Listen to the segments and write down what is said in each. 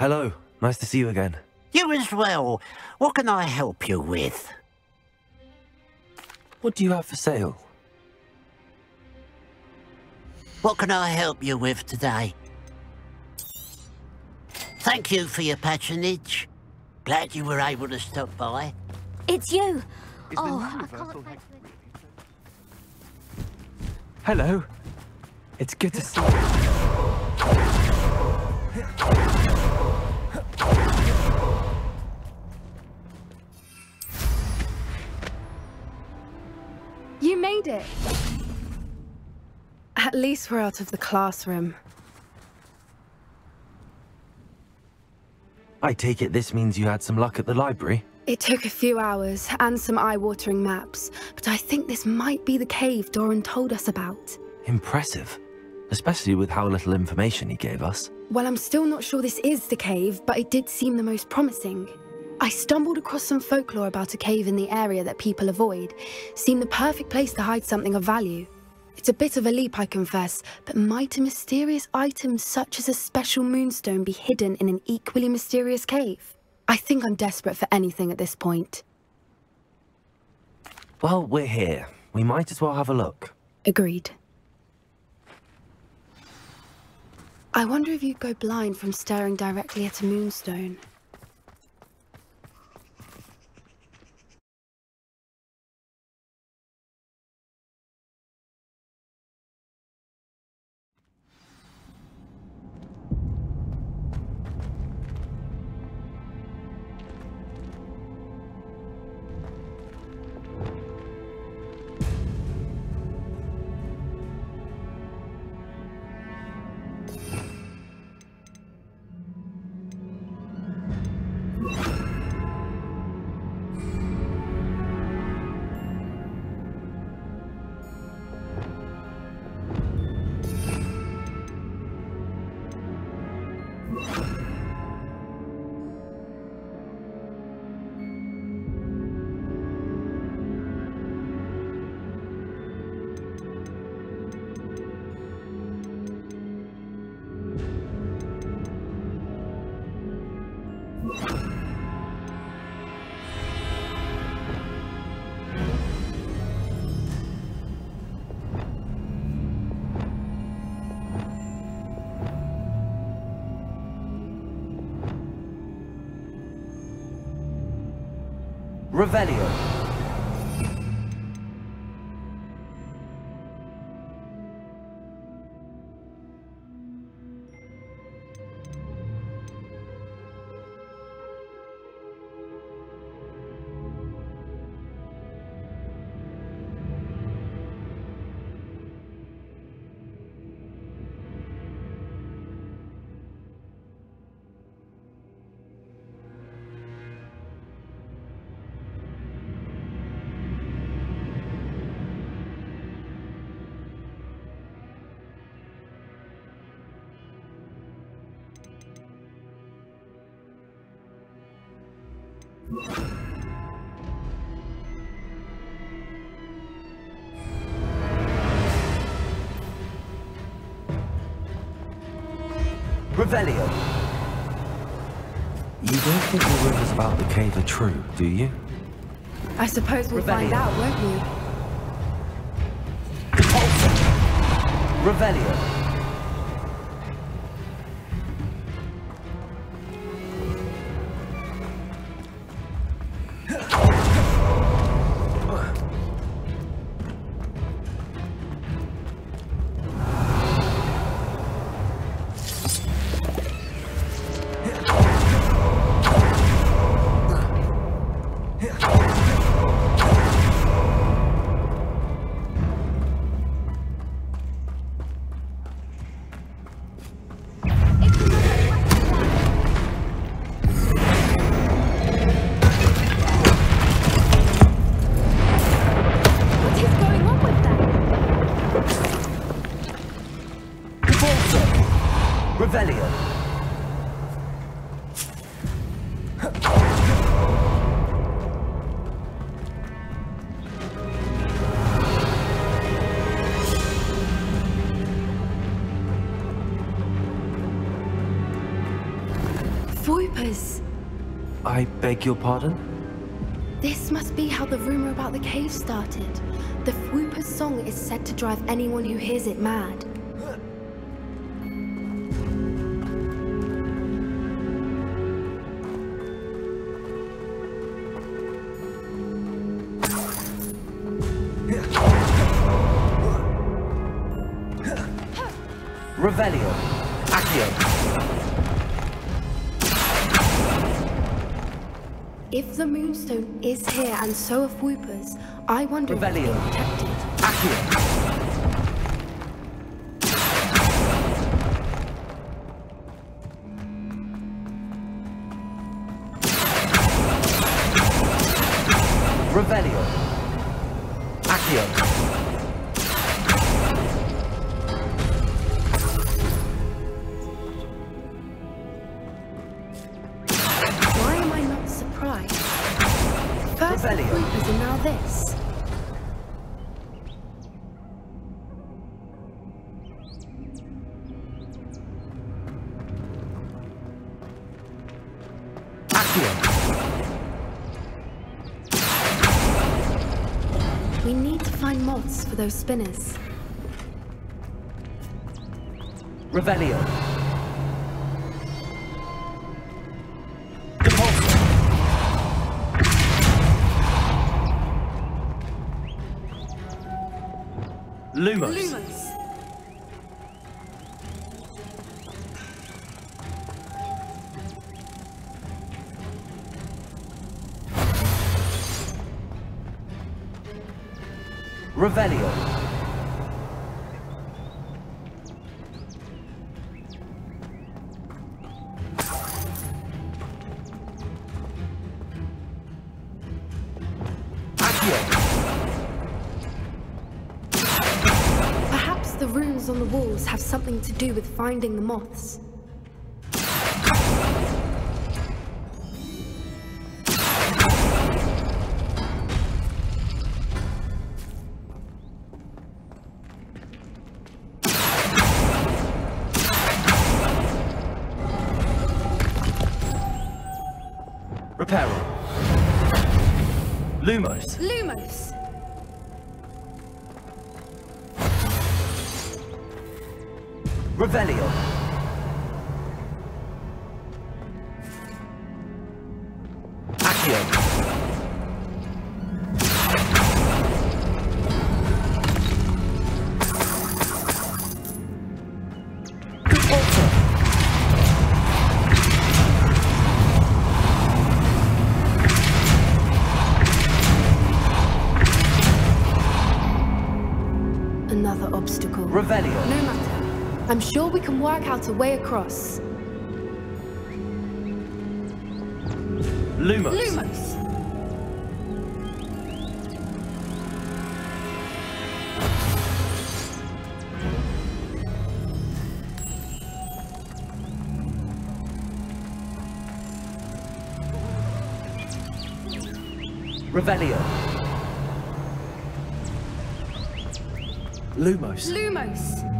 Hello. Nice to see you again. You as well. What can I help you with? What do you have for sale? What can I help you with today? Thank you for your patronage. Glad you were able to stop by. It's you. oh, I can't Hello. It's good to see you. Made it. At least we're out of the classroom. I take it this means you had some luck at the library? It took a few hours and some eye-watering maps, but I think this might be the cave Doran told us about. Impressive. Especially with how little information he gave us. Well, I'm still not sure this is the cave, but it did seem the most promising. I stumbled across some folklore about a cave in the area that people avoid. Seemed the perfect place to hide something of value. It's a bit of a leap, I confess, but might a mysterious item such as a special moonstone be hidden in an equally mysterious cave? I think I'm desperate for anything at this point. Well, we're here. We might as well have a look. Agreed. I wonder if you'd go blind from staring directly at a moonstone. Revelio. Revelio. You don't think the rumors about the cave are true, do you? I suppose we'll find out, won't we? Revelio. Beg your pardon? This must be how the rumor about the cave started. The Fwooper's song is said to drive anyone who hears it mad. Moonstone is here and so are Fwoopers. I wonder if it's protected. Accio. This. We need to find moths for those spinners. Revelio. Revelio. Perhaps the runes on the walls have something to do with finding the moths. Revelio. Out a way across. Lumos. Lumos! Revelio. Lumos. Lumos!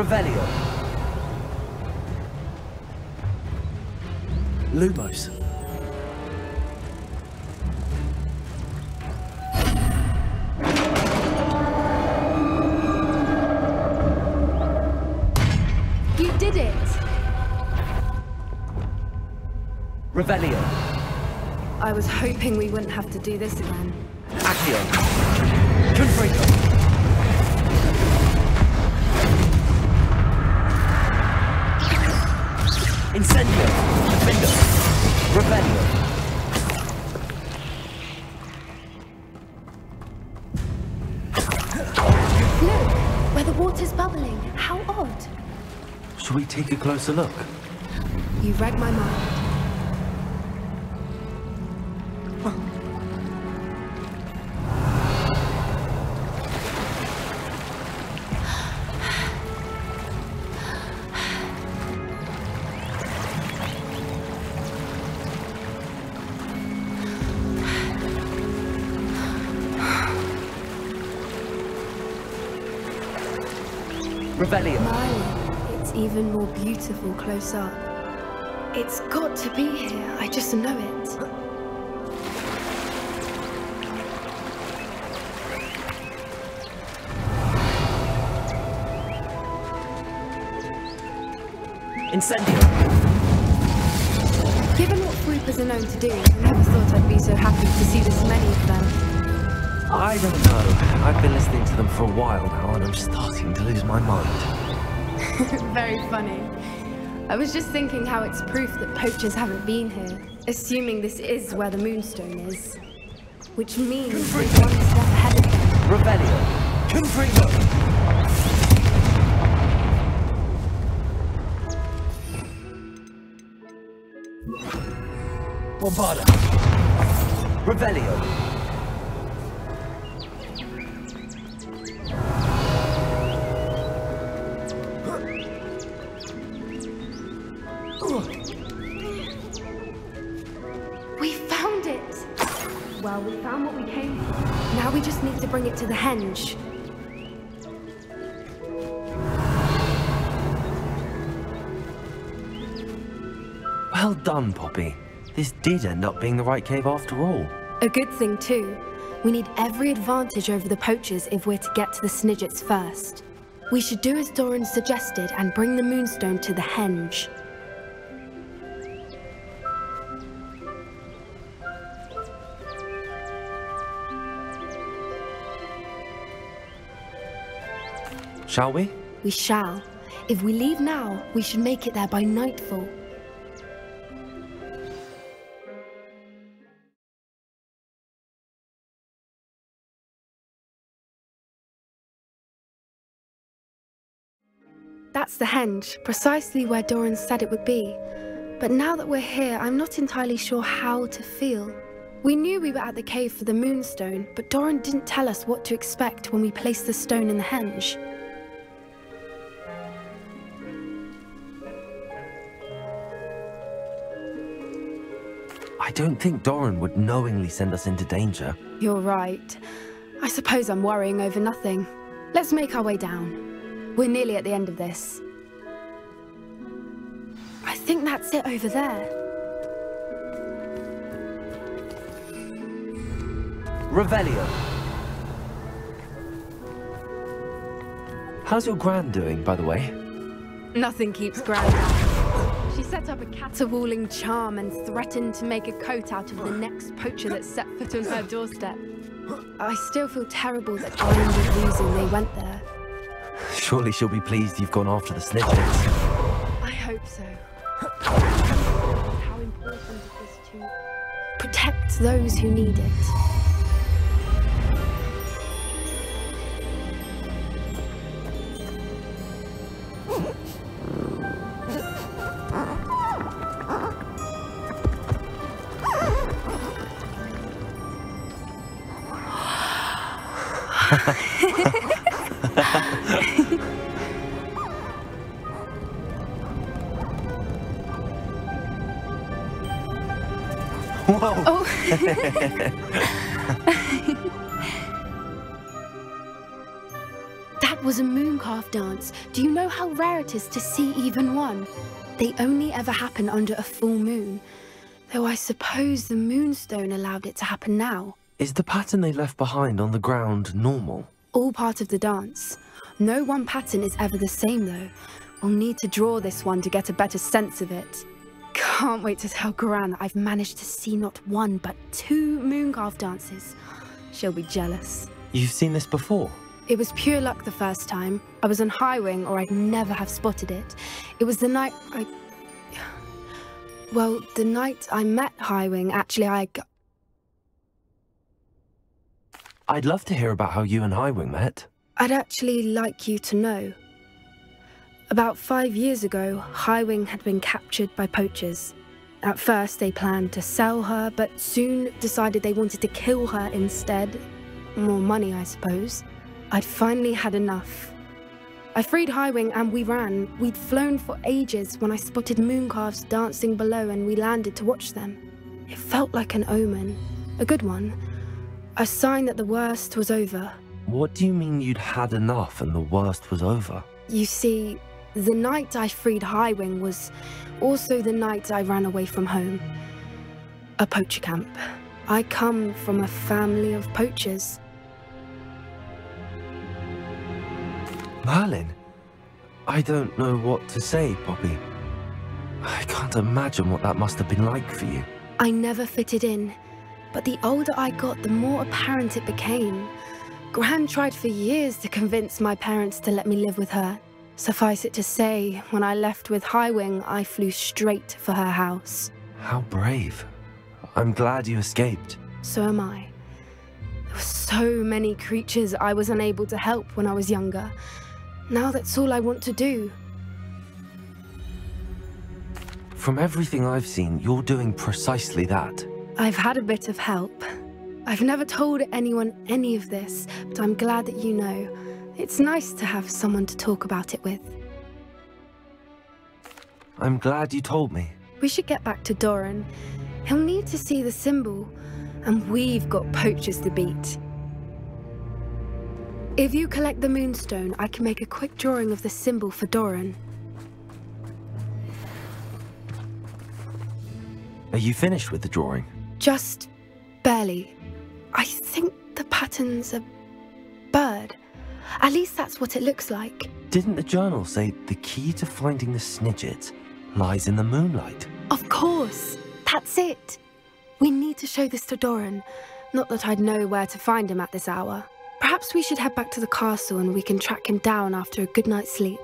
Revelio. Lumos. You did it! Revelio. I was hoping we wouldn't have to do this again. Accio. Confringo. Incendio. Defendo. Revelio. Look! Where the water's bubbling. How odd. Shall we take a closer look? You read my mind. Revelio. Miley, it's even more beautiful close up. It's got to be here. I just know it. Incendio. Given what Fwoopers are known to do, I never thought I'd be so happy to see this many of them. I don't know. I've been listening to them for a while now, and I'm starting to lose my mind. Very funny. I was just thinking how it's proof that poachers haven't been here, assuming this is where the Moonstone is. Which means we're one step ahead of them. Revelio. Confringo. Bombarda. Revelio. We found what we came for. Now we just need to bring it to the henge. Well done, Poppy. This did end up being the right cave after all. A good thing, too. We need every advantage over the poachers if we're to get to the Snidgets first. We should do as Doran suggested and bring the Moonstone to the henge. Shall we? We shall. If we leave now, we should make it there by nightfall. That's the henge, precisely where Doran said it would be. But now that we're here, I'm not entirely sure how to feel. We knew we were at the cave for the Moonstone, but Doran didn't tell us what to expect when we placed the stone in the henge. Don't think Doran would knowingly send us into danger. You're right. I suppose I'm worrying over nothing. Let's make our way down. We're nearly at the end of this. I think that's it over there. Revelio. How's your gran doing, by the way? Nothing keeps Gran. She set up a caterwauling charm and threatened to make a coat out of the next poacher that set foot on her doorstep. I still feel terrible that I ended losing they went there. Surely she'll be pleased you've gone after the Snidgets. I hope so. How important is to protect those who need it. Whoa! Oh. that was a mooncalf dance. Do you know how rare it is to see even one? they only ever happen under a full moon. Though I suppose the moonstone allowed it to happen now. Is the pattern they left behind on the ground normal? All part of the dance. No one pattern is ever the same though. We'll need to draw this one to get a better sense of it. Can't wait to tell Gran that I've managed to see not one but two Mooncalf dances. She'll be jealous. You've seen this before? It was pure luck the first time. I was on Highwing or I'd never have spotted it. It was the night I... Well, the night I met Highwing, actually I... I'd love to hear about how you and Highwing met. I'd actually like you to know. About five years ago, Highwing had been captured by poachers. At first, they planned to sell her, but soon decided they wanted to kill her instead. More money, I suppose. I'd finally had enough. I freed Highwing and we ran. We'd flown for ages when I spotted mooncalves dancing below and we landed to watch them. It felt like an omen. A good one. A sign that the worst was over. What do you mean you'd had enough and the worst was over? You see, the night I freed Highwing was also the night I ran away from home. A poacher camp. I come from a family of poachers. Merlin? I don't know what to say, Poppy. I can't imagine what that must have been like for you. I never fitted in, but the older I got, the more apparent it became. Gran tried for years to convince my parents to let me live with her. Suffice it to say, when I left with Highwing, I flew straight for her house. How brave. I'm glad you escaped. So am I. There were so many creatures I was unable to help when I was younger. Now that's all I want to do. From everything I've seen, you're doing precisely that. I've had a bit of help. I've never told anyone any of this, but I'm glad that you know. It's nice to have someone to talk about it with. I'm glad you told me. We should get back to Doran. He'll need to see the symbol, and we've got poachers to beat. If you collect the moonstone, I can make a quick drawing of the symbol for Doran. Are you finished with the drawing? Just barely. I think the pattern's a bird. At least that's what it looks like. Didn't the journal say the key to finding the Snidget lies in the moonlight? Of course. That's it. We need to show this to Doran. Not that I'd know where to find him at this hour. Perhaps we should head back to the castle and we can track him down after a good night's sleep.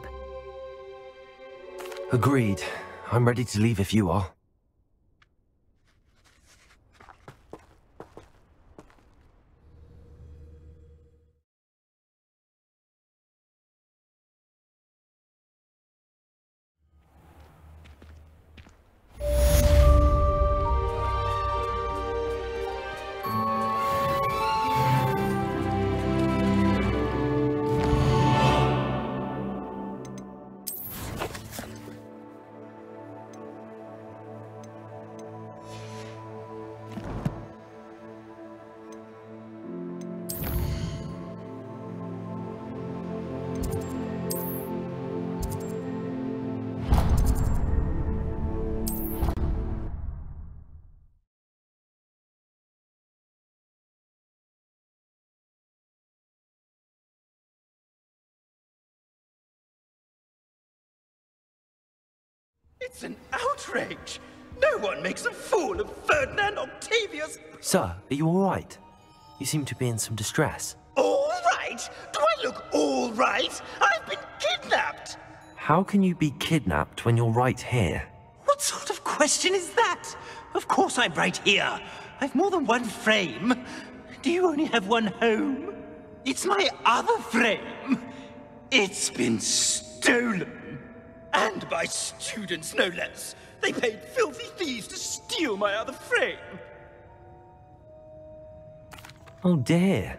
Agreed. I'm ready to leave if you are. It's an outrage! No one makes a fool of Ferdinand Octavius! Sir, are you alright? You seem to be in some distress. All right? Do I look all right? I've been kidnapped! How can you be kidnapped when you're right here? What sort of question is that? Of course I'm right here. I've more than one frame. Do you only have one home? It's my other frame. It's been stolen. And by students, no less. They paid filthy thieves to steal my other frame. Oh dear.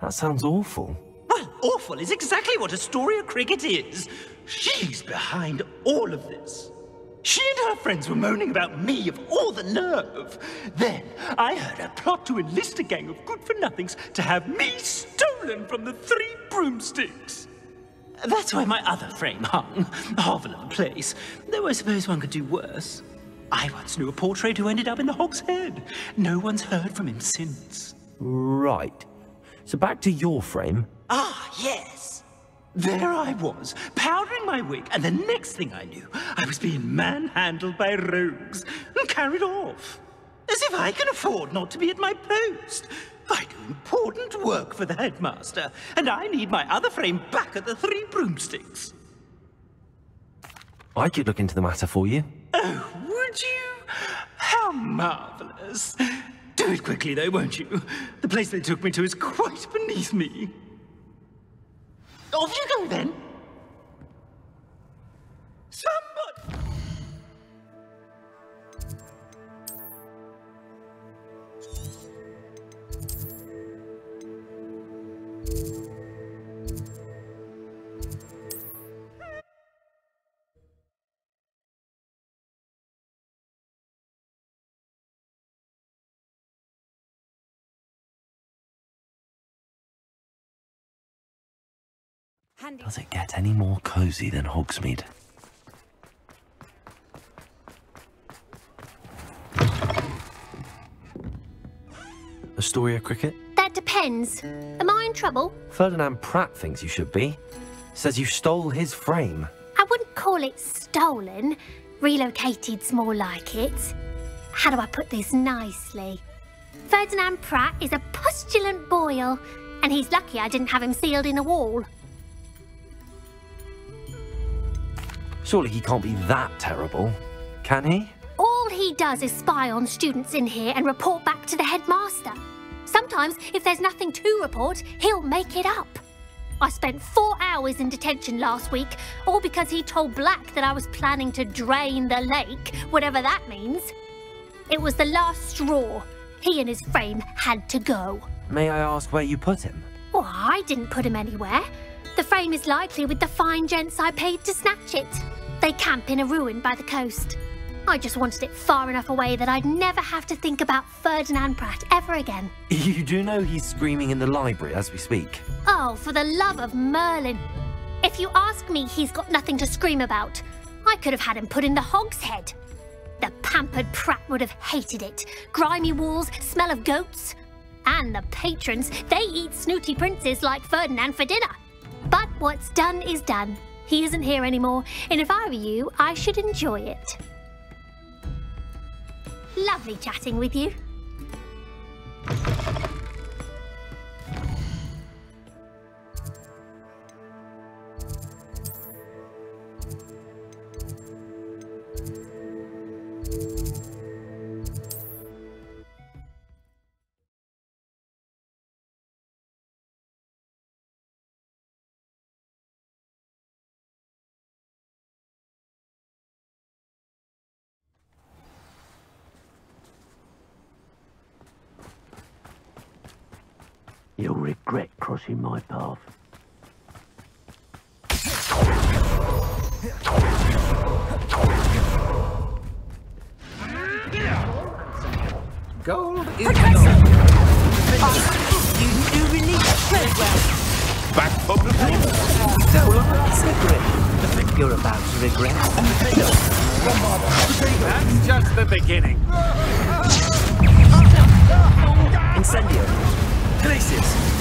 That sounds awful. Well, awful is exactly what Astoria Crickerly is. She's behind all of this. She and her friends were moaning about me of all the nerve. Then I heard her plot to enlist a gang of good-for-nothings to have me stolen from the Three Broomsticks. That's where my other frame hung. Hovel of a place. Though I suppose one could do worse. I once knew a portrait who ended up in the Hog's Head. No one's heard from him since. Right. So back to your frame. Ah, yes. There I was, powdering my wig, and the next thing I knew, I was being manhandled by rogues and carried off. As if I can afford not to be at my post. I do important work for the headmaster, and I need my other frame back at the Three Broomsticks. I could look into the matter for you. Oh, would you? How marvelous. Do it quickly, though, won't you? The place they took me to is quite beneath me. Off you go, then. Does it get any more cozy than Hogsmeade? Astoria Crickerly? That depends. Am I in trouble? Ferdinand Pratt thinks you should be. Says you stole his frame. I wouldn't call it stolen. Relocated's more like it. How do I put this nicely? Ferdinand Pratt is a postulant boil, and he's lucky I didn't have him sealed in a wall. Surely he can't be that terrible, can he? All he does is spy on students in here and report back to the headmaster. Sometimes, if there's nothing to report, he'll make it up. I spent four hours in detention last week, all because he told Black that I was planning to drain the lake, whatever that means. It was the last straw. He and his frame had to go. May I ask where you put him? Well, I didn't put him anywhere. The frame is likely with the fine gents I paid to snatch it. They camp in a ruin by the coast. I just wanted it far enough away that I'd never have to think about Ferdinand Pratt ever again. You do know he's screaming in the library as we speak. Oh, for the love of Merlin. If you ask me, he's got nothing to scream about. I could have had him put in the hog's head. The pampered Pratt would have hated it. Grimy walls, smell of goats. And the patrons, they eat snooty princes like Ferdinand for dinner. But what's done is done. He isn't here anymore, and if I were you, I should enjoy it. Lovely chatting with you. Crossing my path. Gold is You release Treadwell. back from the Secret. The thing you're about to regret. That's just the beginning. Incendio. Glacius.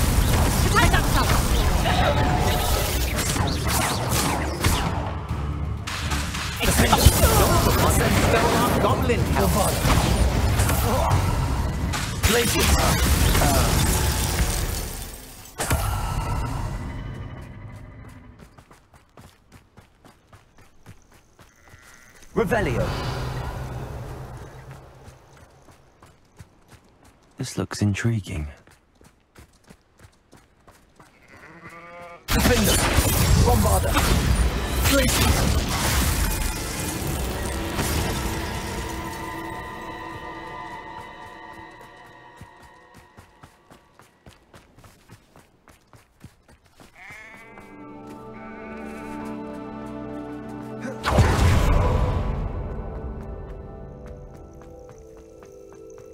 Goblin. Revelio. This looks intriguing. Bombarda. Glacius.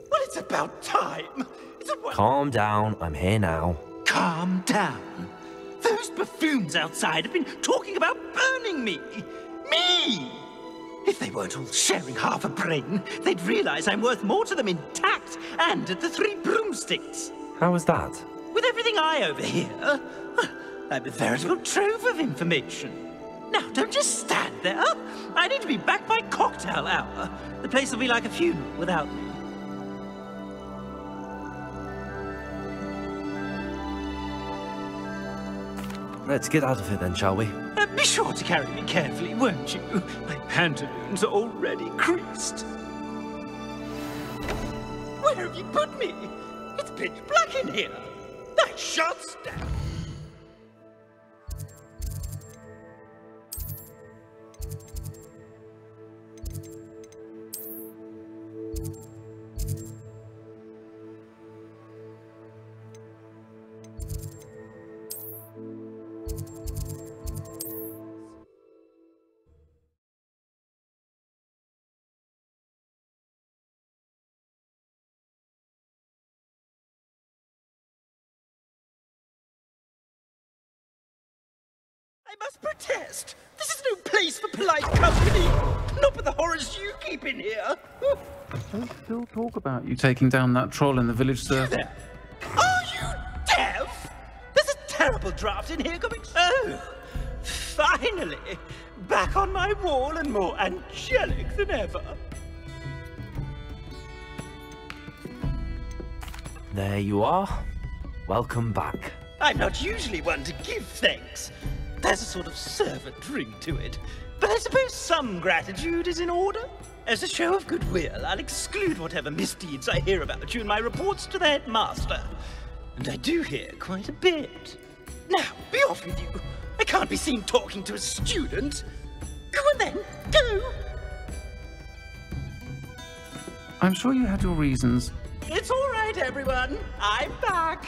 Well, it's about time. Calm down, I'm here now. Calm down. Buffoons outside have been talking about burning me. Me! If they weren't all sharing half a brain, they'd realize I'm worth more to them intact and at the Three Broomsticks. How was that? With everything I overhear, I'm a veritable trove of information. Now, don't just stand there. I need to be back by cocktail hour. The place will be like a funeral without me. Let's get out of here then, shall we? Uh, be sure to carry me carefully, won't you? My pantaloons are already creased. Where have you put me? It's pitch black in here. I shan't stand. Must protest. This is no place for polite company. Not with the horrors you keep in here. They still talk about you taking down that troll in the village, sir. There. Are you deaf? There's a terrible draft in here coming. Oh, finally. Back on my wall and more angelic than ever. There you are. Welcome back. I'm not usually one to give thanks. There's a sort of servant ring to it. But I suppose some gratitude is in order. As a show of goodwill, I'll exclude whatever misdeeds I hear about you in my reports to the headmaster. And I do hear quite a bit. Now, be off with you. I can't be seen talking to a student. Go on then, go! I'm sure you had your reasons. It's all right, everyone. I'm back.